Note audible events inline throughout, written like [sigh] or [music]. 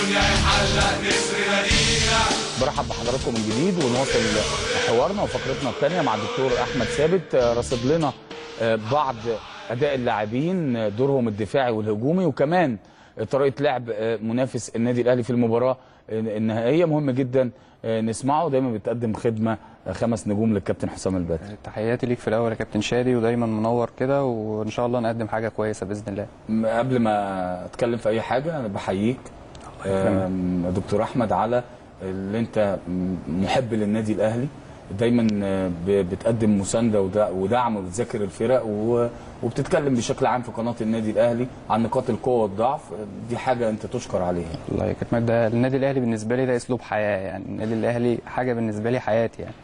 الدنيا يحلق نسر مدينة برحب بحضراتكم من جديد ونواصل حوارنا وفقرتنا الثانية مع الدكتور أحمد ثابت آه، رصد لنا آه، بعض أداء اللاعبين آه، دورهم الدفاعي والهجومي وكمان طريقة لعب منافس النادي الأهلي في المباراة آه، النهائية. مهم جدا نسمعه. دايما بتقدم خدمة آه، خمس نجوم للكابتن حسام البدري. تحياتي ليك في الأول يا كابتن شادي ودايما منور كده وإن شاء الله نقدم حاجة كويسة بإذن الله. قبل ما أتكلم في أي حاجة أنا بحييك دكتور أحمد على اللي أنت محب للنادي الأهلي. دايما بتقدم مساندة ودع- ودعم وبتذاكر الفرق وبتتكلم بشكل عام في قناة النادي الأهلي عن نقاط القوة والضعف. دي حاجة أنت تشكر عليها. والله يا كابتن ده النادي الأهلي بالنسبة لي ده أسلوب حياة يعني. النادي الأهلي حاجة بالنسبة لي حياتي يعني.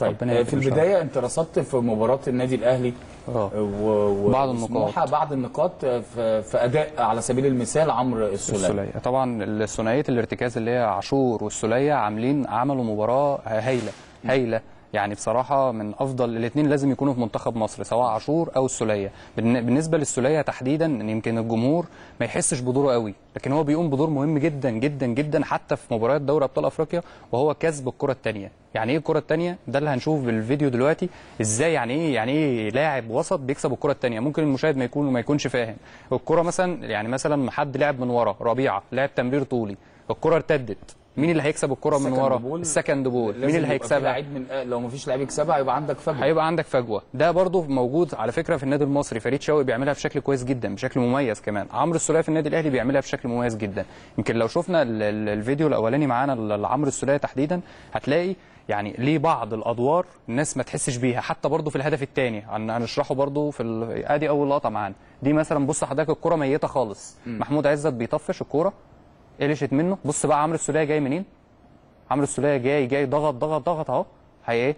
طيب ربنا آه، في البداية انت رصدت في مباراة النادي الأهلي آه. و... و... بعض النقاط. بعض النقاط آه، في... في اداء على سبيل المثال عمرو السولية. السولية. طبعا الثنائيه الارتكاز اللي هي عاشور والسولية عاملين عملوا مباراة هايلة هايلة. يعني بصراحة من أفضل الاثنين لازم يكونوا في منتخب مصر سواء عاشور أو السولية. بالن- بالنسبة للسولية تحديدا يمكن الجمهور ما يحسش بدوره قوي. لكن هو بيقوم بدور مهم جدا جدا جدا حتى في مباريات دوري أبطال أفريقيا وهو كسب الكرة الثانية يعني إيه الكرة الثانية ده اللي هنشوف بالفيديو دلوقتي. إزاي يعني إيه يعني إيه لاعب وسط بيكسب الكرة الثانية ممكن المشاهد ما يكون ما يكونش فاهم. الكرة مثلا يعني مثلا حد لعب من ورا ربيعة لعب تمرير طولي. الكرة ارتدت. مين اللي هيكسب الكرة من ورا. ال second ball. مين اللي هيكسبها؟ لعيب من آه، لو ما فيش لعيب يكسبها هيبقى عندك فجوة. هيبقى عندك فجوة. ده برضو موجود على فكرة في النادي المصري. فريد شوقي بيعملها بشكل كويس جدا بشكل مميز كمان. عمرو السولية في النادي الأهلي بيعملها بشكل مميز جدا. يمكن لو شفنا ال- ال- الفيديو الأولاني معانا لعمرو السولية تحديدا هتلاقي يعني ليه بعض الأدوار الناس ما تحسش بيها حتى برضو في الهدف الثاني هنشرحه برضو في ال... آدي أول لقطة معانا. دي مثلا بص حضرتك الكرة ميتة خالص. محمود عزت بيطفش الكورة. قلشت منه. بص بقى عمرو السولية جاي منين؟ عمرو السولية جاي جاي ضغط ضغط ضغط اهو. هي إيه؟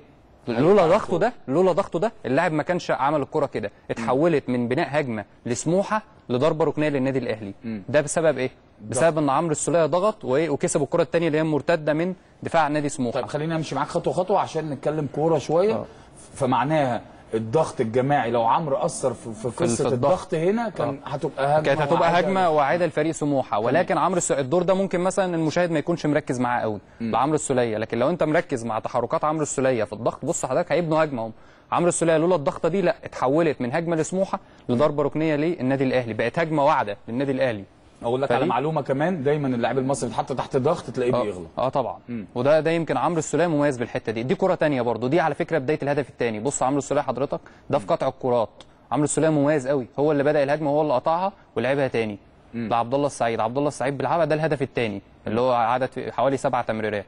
لولا ضغطه ده لولا ضغطه ده اللاعب ما كانش عمل الكرة كده. اتحولت من بناء هجمة لسموحة لضربة ركنية للنادي الأهلي. ده بسبب إيه؟ بسبب ان عمرو السولية ضغط وايه وكسب الكرة الثانية اللي هي مرتدة من دفاع نادي سموحة. طيب خلينا امشي معاك خطوة خطوة عشان نتكلم كورة شوية. آه. فمعناها الضغط الجماعي لو عمرو أثر في, قصة الضغط. هنا كان هتبقى هجمة كانت هتبقى وعادة. هجمة واعده لفريق سموحة. ولكن عمرو الدور ده ممكن مثلا المشاهد ما يكونش مركز معاه قوي لعمرو السولية. لكن لو أنت مركز مع تحركات عمرو السولية في الضغط بص حضرتك هيبنوا هجمه هم عمرو السولية لولا الضغطة دي لا اتحولت من هجمة لسموحة لضربة ركنية للنادي الأهلي. بقت هجمة واعدة للنادي الأهلي. أقول لك على. معلومة كمان دايما اللاعب المصري بيتحط تحت ضغط تلاقيه آه. بيغلط. آه طبعا. وده ده يمكن عمرو السوليه مميز بالحتة دي. دي كرة تانية برضو دي على فكرة بداية الهدف الثاني بص عمرو السوليه حضرتك ده في قطع الكرات. عمرو السوليه مميز قوي. هو اللي بدأ الهجمة وهو اللي قطعها ولعبها تاني. لعبد الله السعيد. عبد الله السعيد بيلعبها ده الهدف الثاني اللي هو عدد حوالي سبع تمريرات.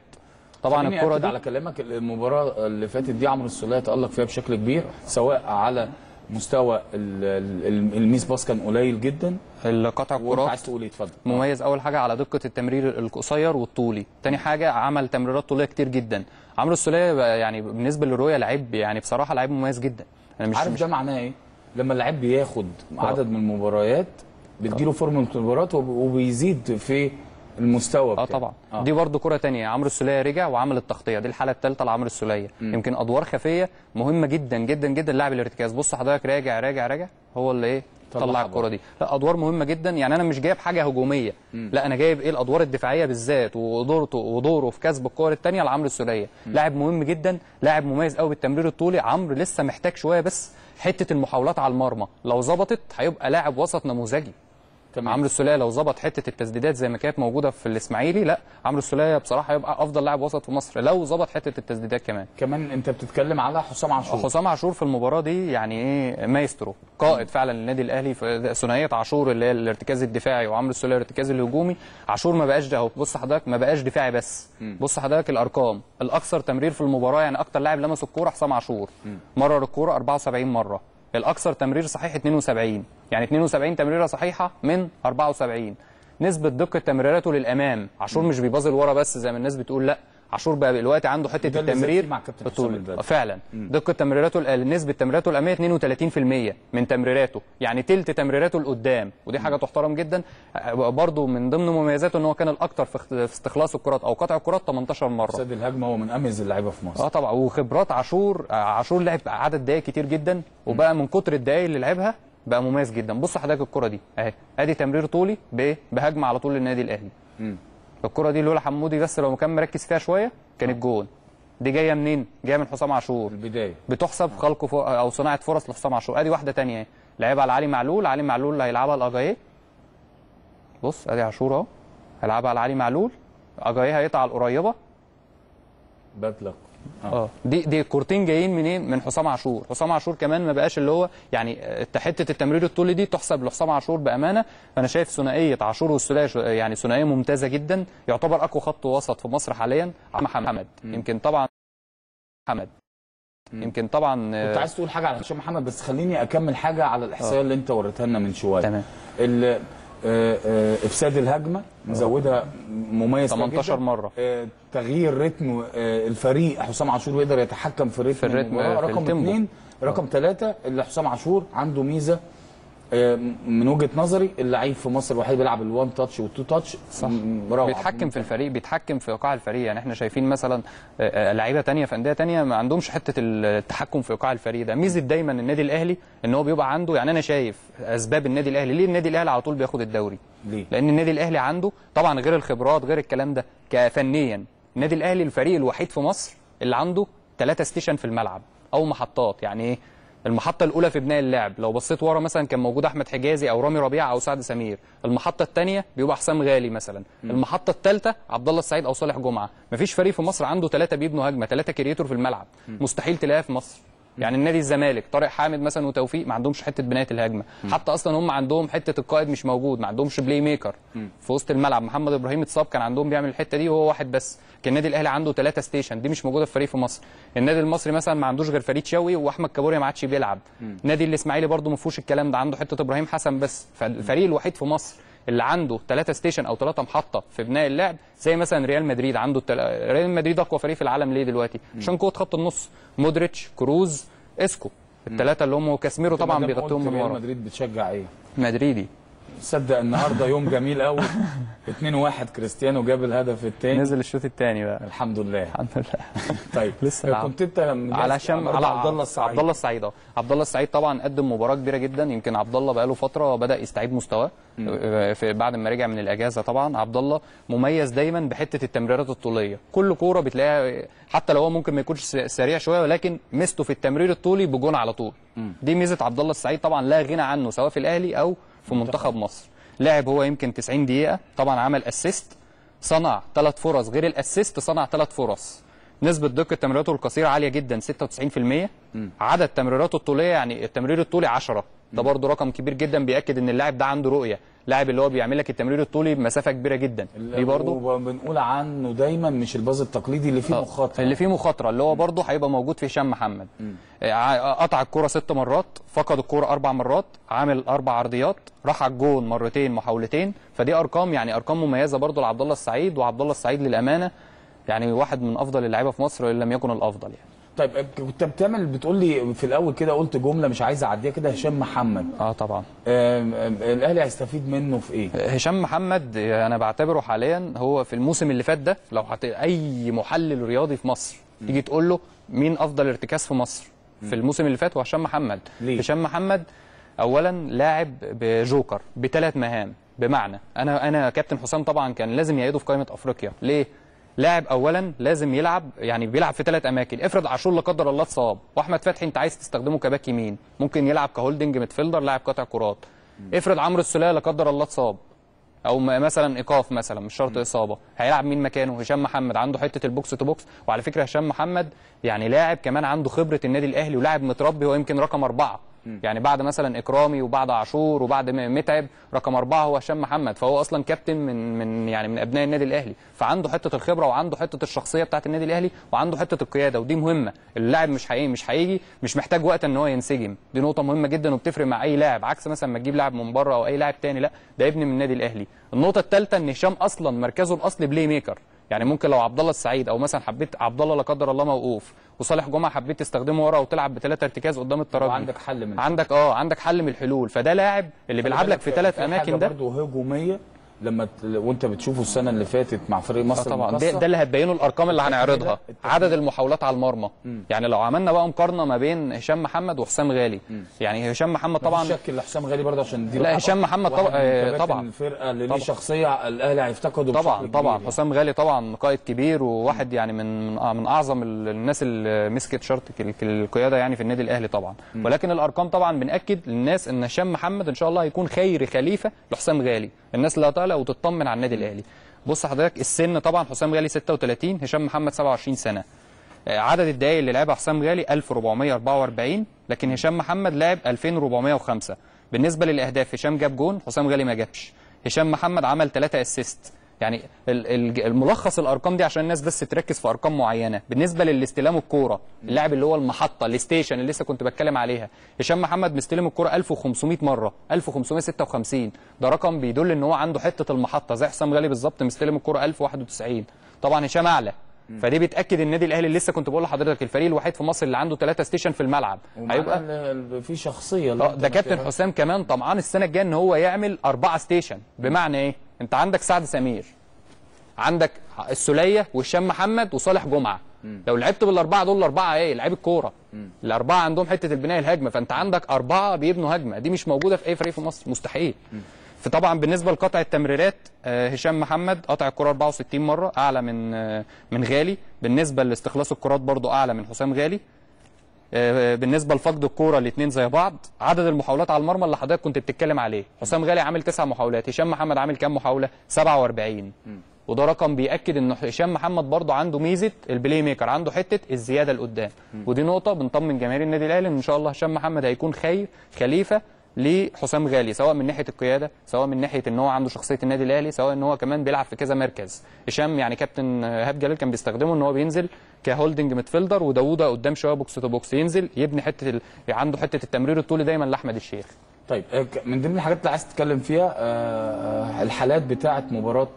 طبعا الكرة دي على كلامك المباراة اللي فاتت دي عمرو السوليه تالق فيها بشكل كبير سواء على مستوى ال- ال- ال miss pass كان قليل جدا. القطع وانت الكرات. عايز تقول اتفضل مميز. أول حاجة على دقة التمرير القصير والطولي. تاني حاجة عمل تمريرات طولية كتير جدا. عمرو السولية يعني بالنسبة للرؤية لعيب يعني بصراحة لعيب مميز جدا. أنا مش عارف مش ده معناه إيه؟ لما اللعيب بياخد عدد من المباريات بتجيله form ة المباريات وب- وبيزيد في المستوى آه طبعا. آه. دي برضو كرة تانية. عمرو السولية رجع وعمل التغطية. دي الحالة الثالثه لعمرو السولية. يمكن أدوار خفية مهمة جدا جدا جدا لاعب الارتكاز. بص حضرتك راجع راجع راجع. هو اللي إيه؟ طلع الكرة دي. لا أدوار مهمة جدا. يعني أنا مش جايب حاجة هجومية. لا أنا جايب إيه؟ الأدوار الدفاعية بالذات ودورته ودوره في كسب الكور الثانية لعمرو السولية. لاعب مهم جدا لاعب مميز قوي بالتمرير الطولي. عمرو لسه محتاج شوية بس حتة المحاولات على المرمى. لو ظبطت هيبقى لاعب وسط نموذجي. عمرو السوليه لو ظبط حتة التسديدات زي ما كانت موجوده في الاسماعيلي لا عمرو السوليه بصراحة هيبقى أفضل لاعب وسط في مصر لو ظبط حتة التسديدات كمان. كمان أنت بتتكلم على حسام عاشور. حسام عاشور في المباراة دي يعني إيه مايسترو قائد فعلا للنادي الأهلي في ثنائية عاشور اللي هي الارتكاز الدفاعي وعمرو السوليه الارتكاز الهجومي. عاشور ما بقاش ده أهو بص حضرتك ما بقاش دفاعي بس. بص حضرتك الأرقام الأكثر تمرير في المباراة يعني أكتر لاعب لمس الكورة حسام عاشور. مرر الكورة 74 مرة. الأكثر تمرير صحيح 72 يعني 72 تمريرة صحيحة من 74 نسبة دقة تمريراته للأمام. عاشور مش بيباصي ورا بس زي ما الناس بتقول لأ. عاشور بقى دلوقتي عنده حتة التمرير مع كابتن. حسام. آه، فعلا. دقه تمريراته نسبة تمريراته الأمامية 32% من تمريراته. يعني تلت تمريراته لقدام. ودي حاجة تحترم جدا. آه، برضو من ضمن مميزاته إن هو كان الاكثر في استخلاص الكرات أو قطع الكرات 18 مرة. سد الهجمة هو من أميز اللعيبة في مصر. آه طبعا. وخبرات عاشور آه، عاشور لعب عدد دقائق كتير جدا. وبقى من كتر الدقائق اللي لعبها بقى مميز جدا. بص حضرتك الكرة دي أهي. أدي تمرير طولي بهجمة على طول للنادي الأهلي. الكرة دي لولا حمودي بس لو كان مركز فيها شوية كانت جون. دي جاية منين؟ جاية من حسام عاشور. البداية. بتحسب خلق ف... أو صناعة فرص لحسام عاشور. أدي واحدة تانية أهي. لعبها على علي معلول. علي معلول اللي هيلعبها لاجاييه بص أدي عاشور أهو. هيلعبها على علي معلول. اجاييه هيقطع القريبة. بطلق آه. دي دي الكورتين جايين منين؟ من حسام عاشور. حسام عاشور كمان ما بقاش اللي هو يعني آه، حتة التمرير الطولي دي تحسب لحسام عاشور بأمانة. فأنا شايف ثنائية عاشور والسوليه شو- يعني ثنائية ممتازة جدا. يعتبر أقوى خط وسط في مصر حاليا. محمد. يمكن طبعا محمد. يمكن طبعا كنت آه، عايز تقول حاجة على هشام محمد بس خليني أكمل حاجة على الإحصائية اللي أنت وريتها لنا من شوية. تمام. آه، آه، إفساد الهجمة مزودها مميز فيها 18 جداً. مرة. آه، تغيير رتم الفريق حسام عاشور يقدر يتحكم في رتم في الرتم، رقم التيمبو. اثنين رقم ثلاثة اللي حسام عاشور عنده ميزة من وجهة نظري اللعيب في مصر الوحيد بيلعب الوان تاتش والتو تاتش صح. بيتحكم في الفريق بيتحكم في ايقاع الفريق. يعني إحنا شايفين مثلا آه، آه، لعيبة تانية في أندية تانية ما عندهمش حتة التحكم في ايقاع الفريق ده. ميزة دايما النادي الأهلي إن هو بيبقى عنده يعني أنا شايف أسباب النادي الأهلي. ليه النادي الأهلي على طول بياخد الدوري؟ ليه؟ لأن النادي الأهلي عنده طبعا غير الخبرات غير الكلام ده كفنيا. النادي الأهلي الفريق الوحيد في مصر اللي عنده ثلاثة station في الملعب أو محطات. يعني إيه؟ المحطة الأولى في بناء اللعب، لو بصيت ورا مثلا كان موجود أحمد حجازي أو رامي ربيعة أو سعد سمير، المحطة الثانية بيبقى حسام غالي مثلا، المحطة الثالثة عبد الله السعيد أو صالح جمعة، مفيش فريق في مصر عنده ثلاثة بيبنوا هجمة، ثلاثة creator في الملعب، مستحيل تلاقيها في مصر. يعني النادي الزمالك طارق حامد مثلا وتوفيق ما عندهمش حتة بناية الهجمة. حتى أصلا هم عندهم حتة القائد مش موجود ما عندهمش playmaker في وسط الملعب محمد إبراهيم اتصاب كان عندهم بيعمل الحتة دي وهو واحد بس. كان النادي الأهلي عنده ثلاثة station دي مش موجودة في فريق في مصر. النادي المصري مثلا ما عندوش غير فريد شوقي وأحمد كابوريا ما عادش بيلعب. نادي الإسماعيلي برده ما فيهوش الكلام ده عنده حتة إبراهيم حسن بس. فالفريق الوحيد في مصر. اللي عنده ثلاثة station أو ثلاثة محطة في بناء اللعب زي مثلا ريال مدريد عنده التل... ريال مدريد أقوى فريق في العالم ليه دلوقتي؟ عشان قوة خط النص مودريتش كروز إسكو. الثلاثة اللي هم كاسميرو طبعا بيغطيهم من ريال ورا. مدريد بتشجع إيه؟ مدريدي. تصدق النهارده يوم جميل قوي 2-1 كريستيانو جاب الهدف الثاني نزل الشوط الثاني بقى. الحمد لله. الحمد لله. [laughs] طيب [laughs] لسه. كنت انت مجهز على عبد الله السعيد. عبد الله السعيد آه عبد الله السعيد طبعا قدم مباراة كبيرة جدا. يمكن عبد الله بقاله فترة بدأ يستعيد مستواه. بعد ما رجع من الإجازة طبعا. عبد الله مميز دايما بحتة التمريرات الطولية. كل كورة بتلاقيها حتى لو هو ممكن ما يكونش سريع شوية ولكن ميزته في التمرير الطولي بجون على طول. دي ميزة عبد الله السعيد طبعا. لا غنى عنه سواء في الأهلي أو في منتخب. مصر. لعب هو يمكن 90 دقيقة. طبعا عمل assist صنع ثلاث فرص. غير ال assist صنع ثلاث فرص. نسبة دقة تمريراته القصيرة عالية جدا 96% عدد تمريراته الطولية يعني التمرير الطولي 10 ده برضه رقم كبير جدا بيأكد إن اللاعب ده عنده رؤية. لاعب اللي هو بيعمل لك التمرير الطولي بمسافة كبيرة جدا. دي برضه وبنقول عنه دايما مش الباز التقليدي اللي فيه مخاطرة. اللي فيه مخاطرة اللي هو برضه هيبقى موجود في هشام محمد. آه، قطع الكرة ست مرات فقد الكرة أربع مرات عامل أربع عرضيات راح على الجون مرتين محاولتين. فدي أرقام يعني أرقام مميزة برضه لعبد الله السعيد وعبد الله السعيد للأمانة يعني واحد من أفضل اللعيبة في مصر ان لم يكن الأفضل يعني. طيب كنت بتعمل بتقول لي في الأول كده قلت جملة مش عايز أعديها كده هشام محمد. آه طبعا. الأهلي هيستفيد منه في إيه؟ هشام محمد أنا بعتبره حاليا هو في الموسم اللي فات ده لو حت... أي محلل رياضي في مصر تيجي تقول له مين أفضل ارتكاز في مصر في الموسم اللي فات هو هشام محمد. ليه؟ هشام محمد اولا لاعب بجوكر بثلاث مهام. بمعنى أنا أنا كابتن حسام طبعا كان لازم يعيده في قائمة أفريقيا. ليه؟ لاعب اولا لازم يلعب يعني بيلعب في ثلاث أماكن. افرض عاشور لا قدر الله اتصاب وأحمد فتحي أنت عايز تستخدمه كباك يمين ممكن يلعب ك holding midfielder لاعب قطع كرات. افرض عمرو السولية لا قدر الله اتصاب أو مثلا إيقاف مثلا مش شرط إصابة. هيلعب مين مكانه؟ هشام محمد. عنده حتة ال box to box. وعلى فكرة هشام محمد يعني لاعب كمان عنده خبرة النادي الأهلي ولاعب متربي هو يمكن رقم أربعة. يعني بعد مثلا إكرامي وبعد عاشور وبعد متعب رقم أربعة هو هشام محمد فهو أصلا كابتن من من يعني من أبناء النادي الأهلي فعنده حتة الخبرة وعنده حتة الشخصية بتاعت النادي الأهلي وعنده حتة القيادة ودي مهمة اللاعب مش هيجي مش هيجي مش محتاج وقت إن هو ينسجم دي نقطة مهمة جدا وبتفرق مع أي لاعب عكس مثلا ما تجيب لاعب من بره أو أي لاعب تاني لا ده ابن من النادي الأهلي. النقطة الثالثه إن هشام أصلا مركزه الأصلي playmaker يعني ممكن لو عبد الله السعيد أو مثلا حبيت عبد الله لا قدر الله موقوف وصالح جمعة حبيت تستخدمه ورا وتلعب بثلاثة ارتكاز قدام الترجي وعندك حل من عندك آه عندك حل من الحلول. فده لاعب اللي بيلعب لك في ثلاث أماكن ده. برضه هجومية. لما ت- وانت بتشوفه السنة اللي فاتت مع فريق آه مصر طبعا. ده, ده اللي هتبينه الأرقام اللي هنعرضها. عدد المحاولات على المرمى. يعني لو عملنا بقى مقارنة ما بين هشام محمد وحسام غالي. يعني هشام محمد طبعا شك لحسام غالي برضه عشان دي لا، هشام محمد طبعا- آه، طبعا. الفرقة اللي ليه. شخصية الأهلي هيفتقده طبعا طبعا. كبير حسام غالي طبعا قائد كبير وواحد يعني من من آه أعظم ال- الناس اللي مسكت شرط ال- القيادة يعني في النادي الأهلي طبعا. ولكن الأرقام طبعا بنأكد للناس إن هشام محمد إن شاء الله هيكون خير خليفة لحسام غالي. الناس اللي هتقلق وتطمن على النادي الأهلي. بص حضرتك السن طبعا حسام غالي 36 هشام محمد 27 سنة. آه، عدد الدقائق اللي لعبها حسام غالي 1444 لكن هشام محمد لعب 2405 بالنسبة للأهداف هشام جاب جون حسام غالي ما جابش. هشام محمد عمل 3 assist. يعني ال- ال- الملخص الأرقام دي عشان الناس بس تركز في أرقام معينة. بالنسبة للاستلام الكورة اللاعب اللي هو المحطة ال station اللي لسه كنت بتكلم عليها هشام محمد مستلم الكورة 1500 مرة 1556 ده رقم بيدل إن هو عنده حتة المحطة. زي حسام غالي بالظبط مستلم الكورة 1091 طبعا هشام أعلى. فدي بتأكد النادي الأهلي اللي لسه كنت بقول لحضرتك الفريق الوحيد في مصر اللي عنده ثلاثة station في الملعب. هيبقى في شخصية آه ده كابتن حسام كمان طمعان السنة الجاية إن هو يعمل أربعة station. بمعنى إيه؟ انت عندك سعد سمير عندك السوليه وهشام محمد وصالح جمعة. لو لعبت بالأربعة دول الأربعة إيه؟ لعيب الكورة. الأربعة عندهم حتة البناء الهجمة فأنت عندك أربعة بيبنوا هجمة. دي مش موجودة في أي فريق في مصر مستحيل. فطبعا بالنسبة لقطع التمريرات آه، هشام محمد قطع الكرة 64 مرة أعلى من آه، من غالي. بالنسبة لاستخلاص الكرات برضو أعلى من حسام غالي. بالنسبة لفقد الكورة الاثنين زي بعض عدد المحاولات على المرمى اللي حضرتك كنت بتتكلم عليه. حسام غالي عامل تسع محاولات هشام محمد عامل كام محاولة؟ 47 وده رقم بيأكد إن هشام محمد برضه عنده ميزة ال playmaker عنده حتة الزيادة لقدام. ودي نقطة بنطمن جماهير النادي الأهلي إن ان شاء الله هشام محمد هيكون خير خليفة لحسام غالي سواء من ناحية القيادة سواء من ناحية إن هو عنده شخصية النادي الأهلي سواء إن هو كمان بيلعب في كذا مركز. هشام يعني كابتن ايهاب جلال كان بيستخدمه إن هو بينزل ك holding midfielder وداوودة قدام شوية box to box ينزل يبني حتة ال... عنده حتة التمرير الطولي دايما لأحمد الشيخ. طيب آه، من ضمن الحاجات اللي عايز تتكلم فيها آه، آه، الحالات بتاعه مباراة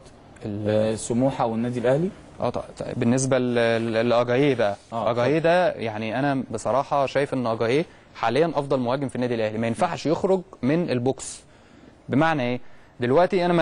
آه، سموحة والنادي الأهلي؟ آه طيب بالنسبة ل- ل- لأجاييه بقى. أجاييه ده يعني أنا بصراحة شايف إن أجاييه حاليا أفضل مهاجم في النادي الأهلي. ما ينفعش يخرج من ال box. بمعنى إيه؟ دلوقتي أنا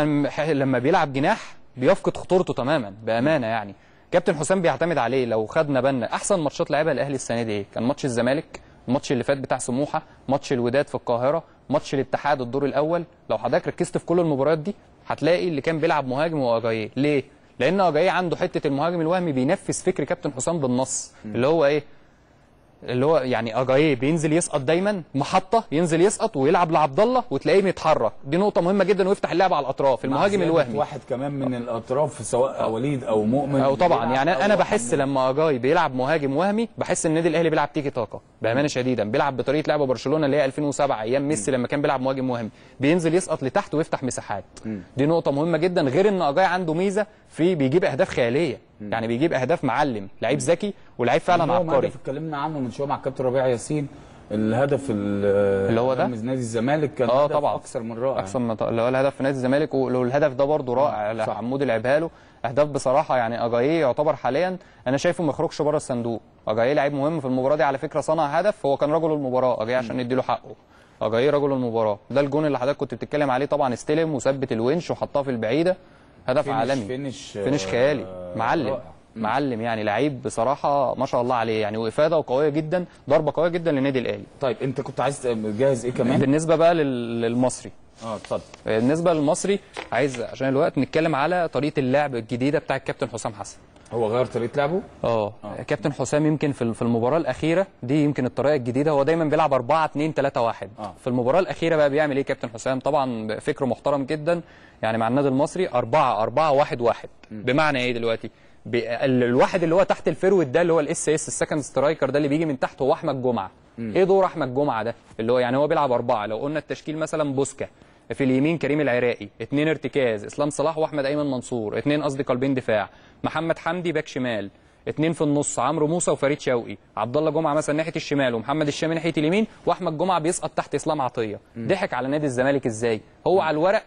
لما- بيلعب جناح بيفقد خطورته تماما بأمانة يعني. كابتن حسام بيعتمد عليه لو خدنا بالنا. أحسن ماتشات لعبها الأهلي السنة دي إيه؟ كان ماتش الزمالك الماتش اللي فات بتاع سموحة ماتش الوداد في القاهرة ماتش الاتحاد الدور الأول. لو حضرتك ركزت في كل المباريات دي هتلاقي اللي كان بيلعب مهاجم هو اجاييه ليه؟ لأن اجاييه عنده حتة المهاجم الوهمي بينفذ فكر كابتن حسام بالنص اللي هو إيه؟ اللي هو يعني اجاييه بينزل يسقط دايما محطة ينزل يسقط ويلعب لعبد الله وتلاقيه بيتحرك دي نقطة مهمة جدا ويفتح اللعب على الأطراف المهاجم الوهمي. واحد كمان من الأطراف سواء وليد أو مؤمن. أو طبعا يعني أنا أو بحس حمودي. لما اجاي بيلعب مهاجم وهمي بحس النادي الأهلي بيلعب تيكي تاكا بأمانة شديدا. بيلعب بطريقة لعب برشلونة اللي هي 2007 أيام ميسي لما كان بيلعب مهاجم وهمي. بينزل يسقط لتحت ويفتح مساحات. دي نقطة مهمة جدا غير إن اجاي عنده ميزة في بيجيب أهداف خيالية. يعني بيجيب أهداف معلم لعيب ذكي ولعيب فعلا هو عبقري. هدف اتكلمنا عنه من شوية مع الكابتن ربيع ياسين الهدف ال- اللي هو ده؟ نادي الزمالك كان آه طبعا. أكثر من رائع. ما ط- اللي هو الهدف في نادي الزمالك والهدف ده برده رائع صح. حمودي لعبها له. أهداف بصراحة يعني أجاييه يعتبر حاليا أنا شايفه ما يخرجش بره الصندوق. أجاييه لعيب مهم في المباراة دي على فكرة صنع هدف هو كان رجل المباراة. أجاييه عشان نديله حقه. أجاييه رجل المباراة. ده الجون اللي حضرتك كنت بتتكلم عليه طبعا استلم وثبت الونش وحطها في البعيدة. هدف فينش- عالمي. فينش فينش خيالي. آه، معلم. رائع. معلم يعني لعيب بصراحة ما شاء الله عليه. يعني وإفادة قويه جدا ضربة قوية جدا للنادي الأهلي. طيب أنت كنت عايز جاهز إيه كمان؟ بالنسبة بقى لل- للمصري. آه اتفضل. بالنسبة للمصري عايز عشان الوقت نتكلم على طريقة اللعب الجديدة بتاع الكابتن حسام حسن. هو غير طريقة لعبه؟ آه. كابتن حسام يمكن في في المباراة الأخيرة دي يمكن الطريقة الجديدة هو دايما بيلعب 4 2 3 1 آه. في المباراة الأخيرة بقى بيعمل إيه كابتن حسام؟ طبعا فكره محترم جدا يعني مع النادي المصري 4 4 1 1 بمعنى إيه دلوقتي؟ الواحد اللي هو تحت ال forward ده اللي هو ال SS ال second striker ده اللي بيجي من تحت هو أحمد جمعة. إيه دور أحمد جمعة ده؟ اللي هو يعني هو بيلعب أربعة. لو قلنا التشكيل مثلا بوسكا. في اليمين كريم العراقي اثنين ارتكاز اسلام صلاح واحمد ايمن منصور اثنين قصدي قلبين دفاع محمد حمدي باك شمال اثنين في النص عمرو موسى وفريد شوقي عبد الله جمعة مثلا ناحية الشمال ومحمد الشامي ناحية اليمين وأحمد جمعة بيسقط تحت إسلام عطية. ضحك على نادي الزمالك إزاي؟ هو على الورق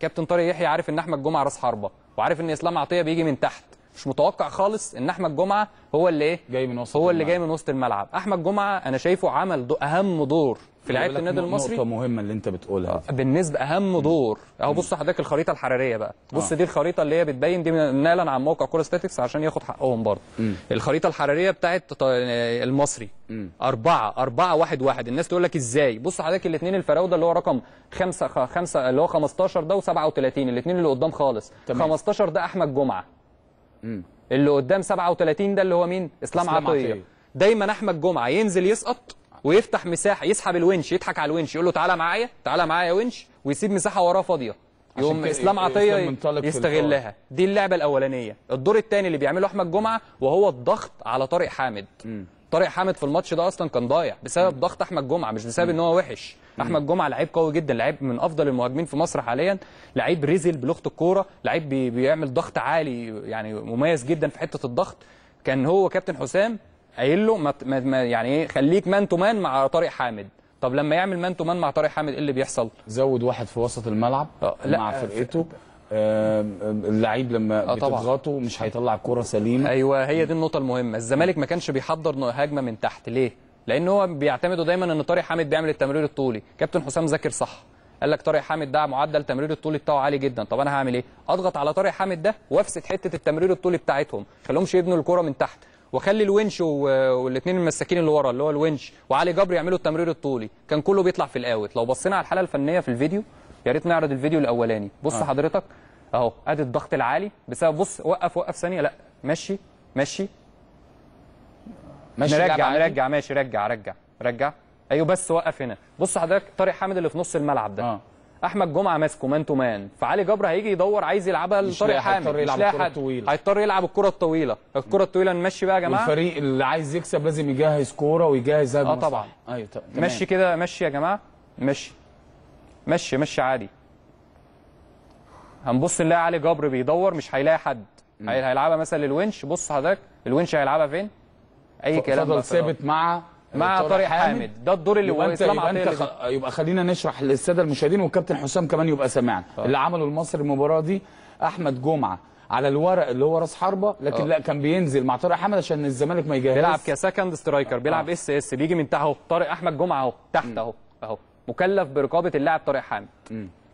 كابتن طارق يحيى عارف إن أحمد جمعة راس حربة وعارف إن إسلام عطية بيجي من تحت. مش متوقع خالص إن أحمد جمعة هو اللي إيه؟ جاي من وسط هو اللي الملعب. جاي من وسط الملعب. أحمد جمعة أنا شايفه عمل دو أهم دور في لعيبة خلي بالك النادي المصري مهمة اللي انت بتقولها دي. بالنسبة أهم دور أهو بص حضرتك الخريطة الحرارية بقى. بص آه. دي الخريطة اللي هي بتبين دي من- نقلا عن موقع كورة ستاتكس عشان ياخد حقهم برضه. الخريطة الحرارية بتاعت المصري. أربعة أربعة واحد واحد. الناس تقول لك إزاي؟ بص حضرتك الاثنين الفراودة اللي هو رقم خمسة خ- خمسة اللي هو 15 ده و37 الاثنين اللي قدام خالص. تمام. 15 ده أحمد جمعة. اللي قدام 37 ده اللي هو مين؟ إسلام, إسلام عطية. عطية. دايما أحمد جمعة ينزل يسقط ويفتح مساحة يسحب الونش يضحك على الونش يقول له تعالى معايا تعالى معايا يا ونش ويسيب مساحة وراه فاضية. يقوم كده إسلام عطية يستغلها. دي اللعبة الأولانية. الدور الثاني اللي بيعمله أحمد جمعة وهو الضغط على طارق حامد. طارق حامد في الماتش ده أصلا كان ضايع بسبب ضغط أحمد جمعة مش بسبب إن هو وحش. أحمد جمعة لعيب قوي جدا لعيب من أفضل المهاجمين في مصر حاليا لعيب ريزل بلغة الكورة لعيب بي بيعمل ضغط عالي يعني مميز جدا في حتة الضغط. كان هو كابتن حسام قايل له ما ما يعني إيه خليك man to man مع طارق حامد. طب لما يعمل man to man مع طارق حامد إيه اللي بيحصل؟ زود واحد في وسط الملعب آه، لا، مع فرقته. اللعيب لما آه،. بتضغطه مش هيطلع الكرة سليمة. أيوه هي دي النقطة المهمة. الزمالك ما كانش بيحضر هجمة من تحت. ليه؟ لأن هو بيعتمدوا دايما إن طارق حامد بيعمل التمرير الطولي. كابتن حسام ذاكر صح. قال لك طارق حامد ده معدل التمرير الطولي بتاعه عالي جدا. طب أنا هعمل إيه؟ أضغط على طارق حامد ده وأفسد حتة التمرير الطولي بتاعتهم. خليهمش يبنوا الكرة من تحت. واخلي الونش والاثنين المساكين اللي ورا اللي هو الونش وعلي جبر يعملوا التمرير الطولي. كان كله بيطلع في الآوت. لو بصينا على الحاله الفنية في الفيديو يا ريت نعرض الفيديو الأولاني. بص آه. حضرتك أهو أدي الضغط العالي بسبب بص وقف وقف ثانية. لا مشي مشي. ماشي نرجع عادي. نرجع ماشي رجع رجع رجع. أيوه بس وقف هنا. بص حضرتك طارق حامد اللي في نص الملعب ده. آه. أحمد جمعة ماسكه man to man فعلي جبر هيجي يدور عايز يلعبها مش لطارق حامد هيضطر يلعب لاقي الكرة حد. هيضطر يلعب الكرة الطويلة. الكرة الطويلة نمشي بقى يا جماعة. والفريق اللي عايز يكسب لازم يجهز كورة ويجهز هجمة آه، طبعا. أيوه. مشي كده مشي يا جماعة. مشي. مشي مشي عادي. هنبص نلاقي علي جبر بيدور مش هيلاقي حد. هي- هيلعبها مثلا للونش. بص حضرتك الونش هيلعبها فين؟ أي كلام فضل. ثابت مع مع طارق حامد. ده الدور اللي يبقى هو إسلام يبقى, عطيه اللي خ... يبقى خلينا نشرح للسادة المشاهدين والكابتن حسام كمان يبقى سامعنا. اللي عمله المصري المباراة دي أحمد جمعة على الورق اللي هو راس حربة لكن آه. لا كان بينزل مع طارق حامد عشان الزمالك ما يجهز بيلعب ك second striker بيلعب SS بيجي من تحت أهو. طارق أحمد جمعة أهو تحت أهو أهو. مكلف برقابة اللاعب طارق حامد.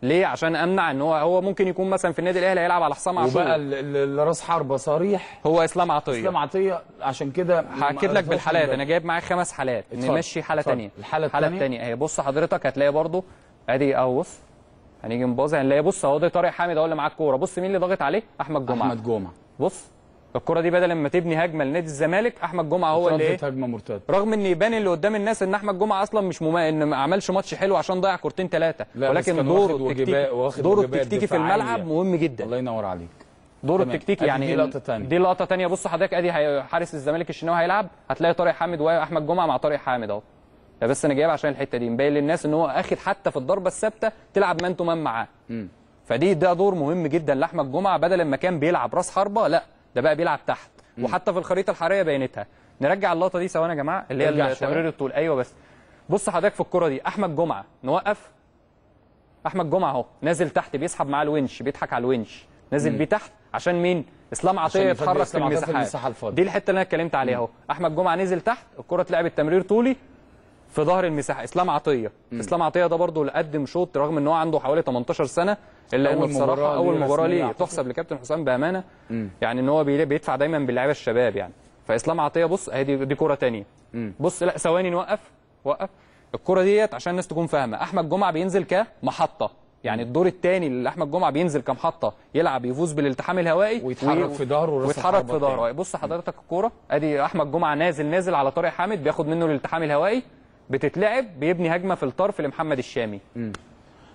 ليه؟ عشان أمنع إن هو هو ممكن يكون مثلا في النادي الأهلي هيلعب على حسام عاشور وبقى راس حربة صريح. هو إسلام عطية. إسلام عطية. عشان كده هاكد لك بالحالات. أنا جايب معاك خمس حالات. نمشي حالة. ثانية الحالة التانية؟ الثانية اهي بص حضرتك هتلاقي برضو ادي أهو بص. هنيجي نبوظ هنلاقي بص أهو ده طارق حامد أهو اللي معاه الكورة. بص مين اللي ضاغط عليه؟ أحمد جمعة. أحمد جمعة. بص. الكرة دي بدل ما تبني هجمة لنادي الزمالك أحمد جمعة هو اللي إيه؟ هجمة مرتدة. رغم إن يبان اللي قدام الناس إن أحمد جمعة أصلا مش مما... إن ما عملش ماتش حلو عشان ضيع كورتين ثلاثة ولكن دوره التكتيكي دوره التكتيكي في. الملعب مهم جدا. الله ينور عليك. دوره. التكتيكي يعني دي لقطة تانية. دي لقطة ثانية بص حضرتك أدي حارس الزمالك الشناوي هيلعب. هتلاقي طارق حامد واحمد جمعة مع طارق حامد أهو. ده بس أنا جايب عشان الحتة دي. مبين للناس إن هو أخد حتى في الضربة الثابتة تلعب man to man معاه. فدي ده دور مهم جدا لأحمد جمعة. بدل ما كان بيلعب راس حربة لأ. ده بقى بيلعب تحت. وحتى في الخريطة الحرارية بينتها نرجع اللقطة دي ثواني يا جماعة اللي هي. تمرير الطول. أيوه بس. بص حضرتك في الكرة دي أحمد جمعة نوقف. أحمد جمعة أهو نازل تحت بيسحب معاه الونش بيضحك على الونش. نازل بيه تحت عشان مين؟ إسلام عطية يتحرك في المساحات. دي الحتة اللي أنا اتكلمت عليها أهو. أحمد جمعة نزل تحت الكرة اتلعبت تمرير طولي في ظهر المساحة. إسلام عطية. إسلام عطية ده برضه اللي قدم شوط رغم إن هو عنده حوالي 18 سنة. إلا إنه بصراحة أول مباراة ليه. تحسب لكابتن حسام بأمانة. يعني إن هو بي- بيدفع دايما باللعيبه الشباب يعني. فإسلام عطيه بص اهي دي, دي كره ثانية بص لا ثواني نوقف وقف. الكره ديت عشان الناس تكون فاهمة. أحمد جمعة بينزل كمحطة. يعني الدور الثاني اللي أحمد جمعة بينزل كمحطة. يلعب يفوز بالالتحام الهوائي. ويتحرك في ظهره ويتحرك في ظهره. بص حضرتك الكورة. أدي أحمد جمعة نازل نازل على طارق حامد بياخد منه الالتحام الهوائي. بتتلعب بيبني هجمة في الطرف لمحمد الشامي.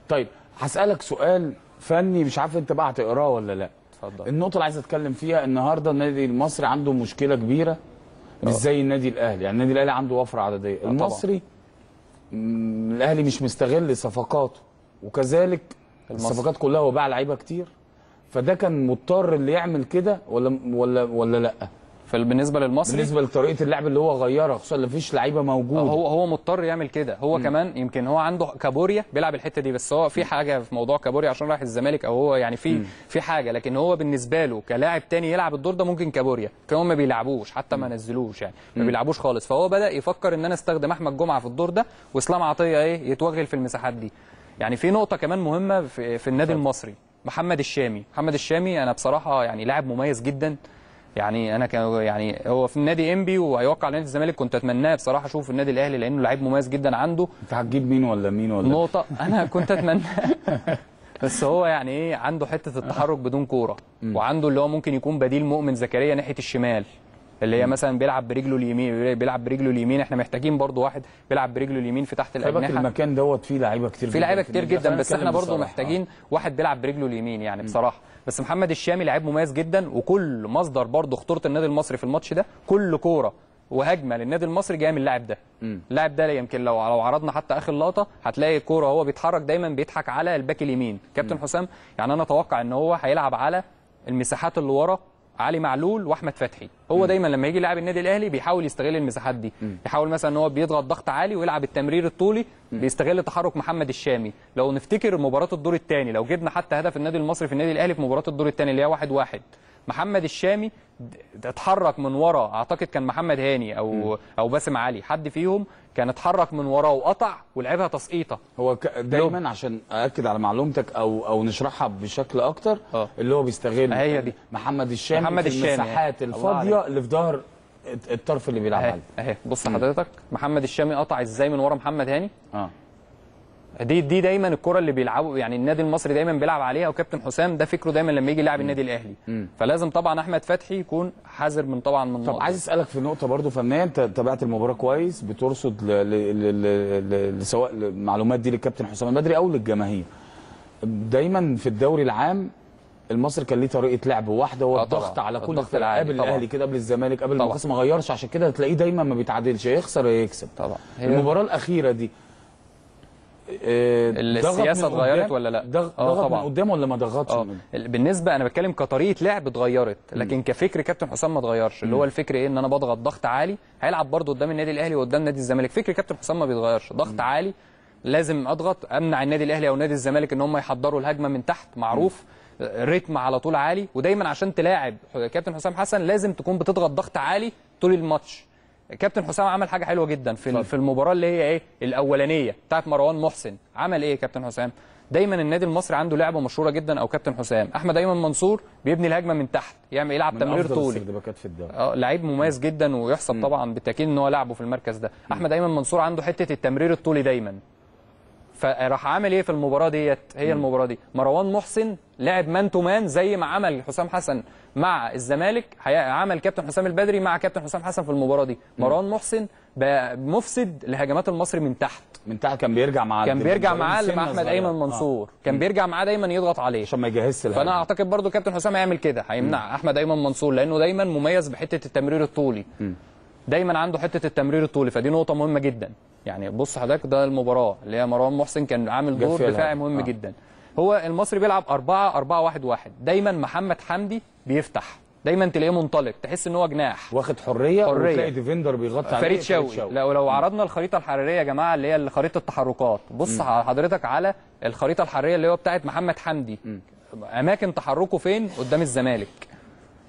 طيب هسألك سؤال فني مش عارف انت بقى هتقراه ولا لا. اتفضل. النقطة اللي عايز اتكلم فيها النهارده النادي المصري عنده مشكلة كبيرة مش زي النادي الأهلي. يعني النادي الأهلي عنده وفرة عددية. المصري مم، الأهلي مش مستغل صفقاته. وكذلك المصري. الصفقات كلها هو باع لعيبة كتير. فده كان مضطر اللي يعمل كده ولا ولا ولا لأ؟ بالنسبة للمصري بالنسبة لطريقة اللعب اللي هو غيرها خصوصا اللي فيش لعيبة موجودة. هو هو مضطر يعمل كده. هو م. كمان يمكن هو عنده كابوريا بيلعب الحتة دي بس هو في حاجة في موضوع كابوريا عشان رايح الزمالك أو هو يعني في في حاجة. لكن هو بالنسبة له كلاعب تاني يلعب الدور ده ممكن كابوريا. كانوا ما بيلعبوش حتى ما نزلوش يعني. ما بيلعبوش خالص. فهو بدأ يفكر إن أنا أستخدم أحمد جمعة في الدور ده وإسلام عطية إيه يتوغل في المساحات دي. يعني في نقطة كمان مهمة في, في النادي المصري. محمد الشامي. محمد الشامي أنا بصراحة يعني لاعب مميز جدا. يعني أنا كان يعني هو في النادي انبي وهيوقع نادي الزمالك كنت أتمناه بصراحة أشوف في النادي الأهلي لأنه لعيب مميز جدا عنده. أنت هتجيب مين ولا مين ولا؟ نقطة. أنا كنت أتمنى. [laughs] بس هو يعني إيه عنده حتة التحرك بدون كورة. وعنده اللي هو ممكن يكون بديل مؤمن زكريا ناحية الشمال. اللي هي مثلا بيلعب برجله اليمين بيلعب برجله اليمين. إحنا محتاجين برضو واحد بيلعب برجله اليمين في تحت الأجنحة. المكان دوت فيه لعيبة كتير في جداً. لعيبه كتير. جدا بس إحنا برضو بصراحة. محتاجين واحد بيلعب برجله اليمين يعني بصراحة. بس محمد الشامي لعيب مميز جدا وكل مصدر برضو خطورة النادي المصري في الماتش ده كل كورة وهجمة للنادي المصري جاية من اللاعب ده. اللاعب ده يمكن لو لو عرضنا حتى آخر لقطة هتلاقي كوره هو بيتحرك دايما بيضحك على الباك اليمين. كابتن حسام يعني أنا أتوقع إن هو هيلعب على المساحات اللي ورا علي معلول وأحمد فتحي. هو دايما لما يجي يلعب النادي الأهلي بيحاول يستغل المساحات دي. يحاول مثلا إن هو بيضغط ضغط عالي ويلعب التمرير الطولي بيستغل تحرك محمد الشامي. لو نفتكر مباراة الدور الثاني لو جبنا حتى هدف النادي المصري في النادي الأهلي في مباراة الدور الثاني اللي هي واحد واحد. محمد الشامي اتحرك من ورا. أعتقد كان محمد هاني أو أو باسم علي. حد فيهم كان اتحرك من وراه وقطع ولعبها تسقيطة. هو ك- دايما عشان اكد على معلومتك أو أو نشرحها بشكل أكتر آه. اللي هو بيستغل هي دي. محمد الشامي محمد في الشامي. المساحات الفاضية. اللي في ظهر الطرف اللي بيلعب عليه أهي. بص حضرتك محمد الشامي قطع إزاي من ورا محمد هاني؟ آه. دي دي دايما الكرة اللي بيلعبوا يعني النادي المصري دايما بيلعب عليها وكابتن حسام ده فكره دايما لما يجي يلعب النادي الأهلي. فلازم طبعا أحمد فتحي يكون حذر من طبعا من طب عايز أسألك في نقطة برضو فنيه انت تابعت المباراة كويس بترصد ل... ل... ل... ل... ل... سواء المعلومات دي للكابتن حسام البدري أو للجماهير. دايما في الدوري العام المصري كان ليه طريقة لعب واحدة آه والضغط طبعاً. على كل الضغط الفرق قبل. الأهلي كده قبل الزمالك قبل. المقص ما غيرش عشان كده تلاقيه دايما ما بيتعادلش يخسر يا يكسب. طبعا. المباراة الأخيرة دي من اتغيرت؟ ولا لا؟ ضغط آه ضغط من طبعاً. قدام ولا ما ضغطش آه. بالنسبة أنا بتكلم كطريقة لعب اتغيرت لكن كفكر كابتن حسام ما اتغيرش اللي هو الفكر إيه؟ إن أنا بضغط ضغط عالي هيلعب برضه قدام النادي الأهلي وقدام نادي الزمالك. فكر كابتن حسام ما بيتغيرش ضغط عالي لازم أضغط أمنع النادي الأهلي أو نادي الزمالك إن هم يحضروا الهجمة من تحت معروف رتم على طول عالي ودايما عشان تلاعب كابتن حسام حسن لازم تكون بتضغط ضغط عالي طول الماتش. كابتن حسام عمل حاجة حلوة جدا في في المباراة اللي هي إيه؟ الأولانية بتاعت مروان محسن. عمل إيه كابتن حسام؟ دايما النادي المصري عنده لعبة مشهورة جدا أو كابتن حسام. أحمد أيمن منصور بيبني الهجمة من تحت يعمل يلعب تمرير طولي. آه لعيب مميز جدا ويحسب طبعا بالتأكيد إن هو لعبه في المركز ده. أحمد أيمن منصور عنده حتة التمرير الطولي دايما. فراح عامل إيه في المباراة ديت؟ هي المباراة دي. مروان محسن لعب man to man زي ما عمل حسام حسن مع الزمالك. عمل كابتن حسام البدري مع كابتن حسام حسن في المباراة دي. مروان محسن بقى مفسد لهجمات المصري من تحت. من تحت كان بيرجع مع كان بيرجع معاه مع أحمد. أيمن آه. منصور. كان بيرجع معاه دايما يضغط عليه. عشان ما يجهزش. فأنا أعتقد برضو كابتن حسام هيعمل كده. هيمنع أحمد أيمن منصور لأنه دايما مميز بحتة التمرير الطولي. دايما عنده حتة التمرير الطولي فدي نقطة مهمة جدا. يعني بص حضرتك ده المباراة اللي هي مروان محسن كان عامل دور دفاعي. مهم آه. جدا. هو المصري بيلعب 4 4 1 1 دايما محمد حمدي بيفتح. دايما تلاقيه منطلق تحس إن هو جناح. واخد حرية حرية. وتلاقي ديفندر بيغطي عليه فريد شوقي. لو لو عرضنا الخريطة الحرارية يا جماعة اللي هي خريطه التحركات. بص حضرتك على الخريطة الحرارية اللي هو بتاعت محمد حمدي. أماكن تحركه فين؟ قدام الزمالك.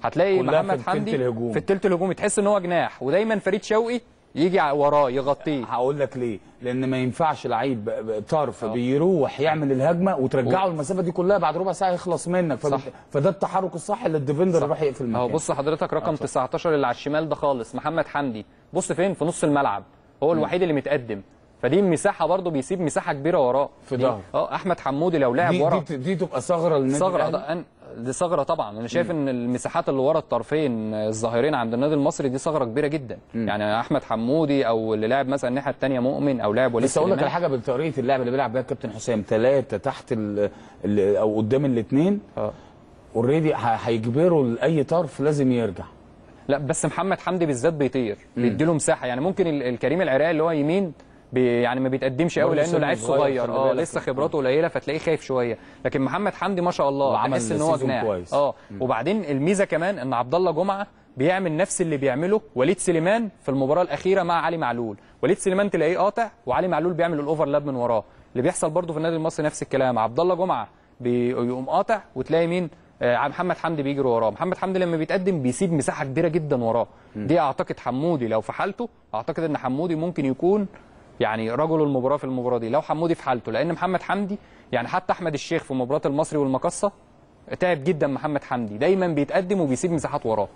هتلاقي محمد حمدي الهجومي. في التلت الهجومي تحس إن هو جناح ودايما فريد شوقي يجي وراه يغطيه. هقول لك ليه. لأن ما ينفعش لعيب طرف بيروح يعمل الهجمة وترجعه المسافة دي كلها بعد ربع ساعة يخلص منك. فبت... صح. فده التحرك الصح اللي الديفندر يروح يقفل اهو مكانه بص حضرتك رقم 19 اللي على الشمال ده خالص محمد حمدي. بص فين؟ في نص الملعب. هو الوحيد اللي متقدم. فدي المساحه برضه بيسيب مساحة كبيرة وراه. في ظهره. آه أحمد حمودي لو لعب ورا. دي, دي تبقى ثغرة للنادي أن- دي ثغرة طبعا. أنا شايف إن المساحات اللي ورا الطرفين الظاهرين عند النادي المصري دي ثغرة كبيرة جدا. يعني أحمد حمودي أو اللي لعب مثلا الناحية الثانية مؤمن أو لاعب وليد بس أقول لك. على حاجة بطريقة اللعب اللي بيلعب بيها الكابتن حسام. ثلاثة تحت ال... ال... أو قدام الاثنين آه. already هيجبروا لأي طرف لازم يرجع. لا بس محمد حمدي بالذات بيطير بيديله مساحة. يعني ممكن ال- الكريم العراقي اللي هو يمين بي يعني ما بيتقدمش قوي لأنه لعيب صغير، آه. لسه خبراته قليلة فتلاقيه خايف شوية. لكن محمد حمدي ما شاء الله تحس إن هو جناح. آه وبعدين الميزة كمان إن عبد الله جمعة بيعمل نفس اللي بيعمله وليد سليمان في المباراة الأخيرة مع علي معلول. وليد سليمان تلاقيه قاطع وعلي معلول بيعمل الاوفرلاب من وراه. اللي بيحصل برده في النادي المصري نفس الكلام. عبد الله جمعة بيقوم قاطع وتلاقي مين؟ آه، محمد حمدي بيجري وراه. محمد حمدي لما بيتقدم بيسيب مساحة كبيرة جدا وراه. دي أعتقد حمودي لو في حالته أعتقد إن حمودي ممكن يكون يعني رجل المباراة في المباراة دي لو حمودي في حالته لأن محمد حمدي يعني حتى أحمد الشيخ في مباراة المصري والمقصه تعب جدا محمد حمدي دايما بيتقدم وبيسيب مساحات وراه.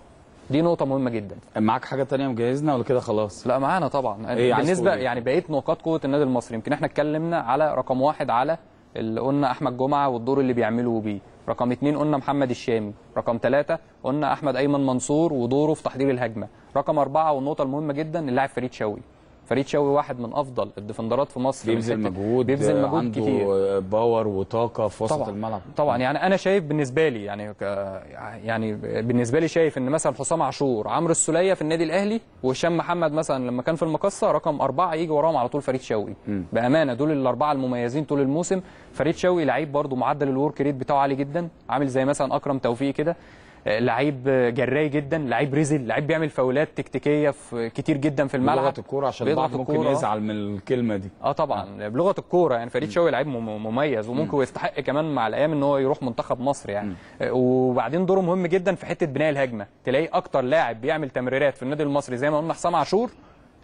دي نقطة مهمة جدا. معاك حاجة تانية مجهزنا ولا كده خلاص؟ لا معانا طبعا. إيه تقول إيه؟ يعني بقيه نقاط قوة النادي المصري يمكن إحنا اتكلمنا على رقم واحد على اللي قلنا أحمد جمعة والدور اللي بيعمله بيه. رقم اثنين قلنا محمد الشامي. رقم ثلاثة قلنا أحمد أيمن منصور ودوره في تحضير الهجمة. رقم أربعة والنقطة المهمة جدا اللاعب فريد شوقي. فريد شوقي واحد من أفضل الديفندرات في مصر بيبذل مجهود بيبذل مجهود عنده كتير. power وطاقة في وسط طبعا الملعب. طبعا. يعني أنا شايف بالنسبة لي يعني يعني بالنسبة لي شايف إن مثلا حسام عاشور عمرو السولية في النادي الأهلي وهشام محمد مثلا لما كان في المقصة رقم أربعة يجي وراهم على طول فريد شوقي. بأمانة دول الأربعة المميزين طول الموسم. فريد شوقي لعيب برده معدل ال work rate بتاعه عالي جدا عامل زي مثلا أكرم توفيق كده. لعيب جراي جدا لعيب رزل لعيب بيعمل فاولات تكتيكية في كتير جدا في الملعب. بلغة الكورة عشان البعض ممكن. يزعل من الكلمة دي. آه طبعا. بلغة الكورة يعني فريد شوقي لعيب مم- مميز وممكن يستحق كمان مع الأيام إن هو يروح منتخب مصر يعني. آه، وبعدين دوره مهم جدا في حتة بناء الهجمة. تلاقي أكتر لاعب بيعمل تمريرات في النادي المصري زي ما قلنا حسام عاشور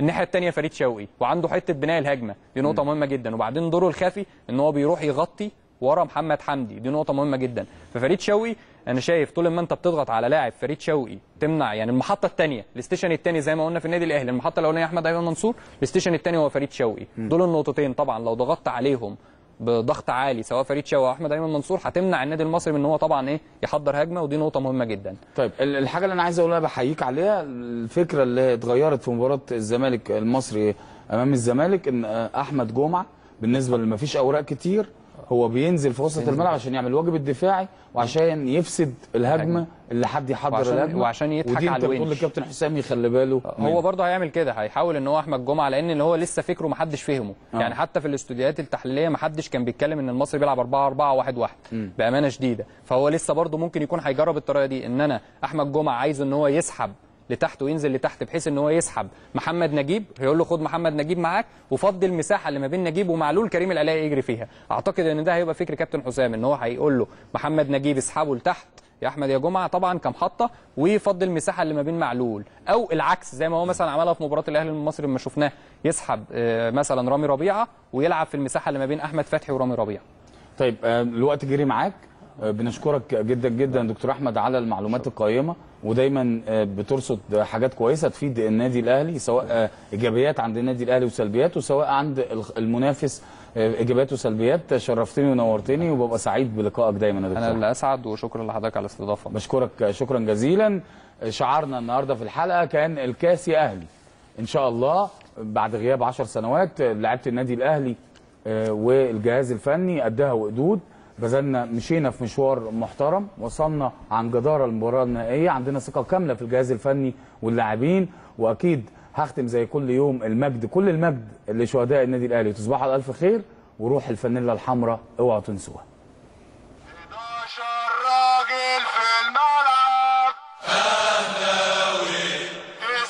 الناحية الثانية فريد شوقي وعنده حتة بناء الهجمة. دي نقطة مهمة جدا. وبعدين دوره الخفي إن هو بيروح يغطي ورا محمد حمدي. دي نقطة مهمة جدا. ففريد شوقي أنا شايف طول ما أنت بتضغط على لاعب فريد شوقي تمنع يعني المحطة الثانية ال station الثاني زي ما قلنا في النادي الأهلي المحطة الأولانية أحمد أيمن منصور ال station الثاني هو فريد شوقي. دول النقطتين طبعا لو ضغطت عليهم بضغط عالي سواء فريد شوقي أو أحمد أيمن منصور هتمنع النادي المصري من إن هو طبعا إيه؟ يحضر هجمة ودي نقطة مهمة جدا. طيب ال- الحاجة اللي أنا عايز أقولها بحييك عليها الفكرة اللي اتغيرت في مباراة الزمالك المصري أمام الزمالك إن أحمد جمعة بالنسبة اللي ما فيش أوراق كتير هو بينزل في وسط الملعب عشان يعمل الواجب الدفاعي وعشان يفسد الهجمة اللي حد يحضر وعشان- الهجمة وعشان يضحك ودي على بتقول الونش. للكابتن حسام يخلي باله هو. برضه هيعمل كده هيحاول إن هو أحمد جمعة لأن اللي هو لسه فكره ما حدش فهمه آه. يعني حتى في الاستوديوهات التحليلية ما حدش كان بيتكلم إن المصري بيلعب 4 4 1 1 بأمانة شديدة فهو لسه برضه ممكن يكون هيجرب الطريقة دي إن أنا أحمد جمعة عايزه إن هو يسحب لتحت وينزل لتحت بحيث إن هو يسحب محمد نجيب هيقول له خد محمد نجيب معاك وفضي المساحه اللي ما بين نجيب ومعلول كريم العلاء يجري فيها. أعتقد إن ده هيبقى فكر كابتن حسام إن هو هيقول له محمد نجيب اسحبه لتحت يا أحمد يا جمعة طبعا كمحطه ويفضي المساحه اللي ما بين معلول. أو العكس زي ما هو مثلا عملها في مباراة الأهلي المصري لما شفناه يسحب آه، مثلا رامي ربيعة ويلعب في المساحة اللي ما بين أحمد فتحي ورامي ربيعة. طيب آه، الوقت جري معاك. آه، بنشكرك جدا جدا دكتور أحمد على المعلومات القيمة. ودايما آه، بترصد حاجات كويسة تفيد النادي الأهلي سواء آه، إيجابيات عند النادي الأهلي وسلبيات وسواء عند المنافس آه، إيجابيات وسلبيات. شرفتني ونورتني وببقى سعيد بلقائك دايما يا دكتور. أنا اللي أسعد وشكرا لحضرتك على الاستضافة. بشكرك شكرا جزيلا. شعارنا النهارده في الحلقة كان الكاس يا أهلي. إن شاء الله بعد غياب 10 سنوات لعيبة النادي الأهلي والجهاز الفني قدها وقدود بذلنا مشينا في مشوار محترم وصلنا عن جدارة المباراه النهائية. عندنا ثقة كاملة في الجهاز الفني واللاعبين وأكيد هختم زي كل يوم المجد كل المجد لشهداء النادي الأهلي. تصبحوا على ألف خير وروح الفانيلا الحمراء اوعوا تنسوها.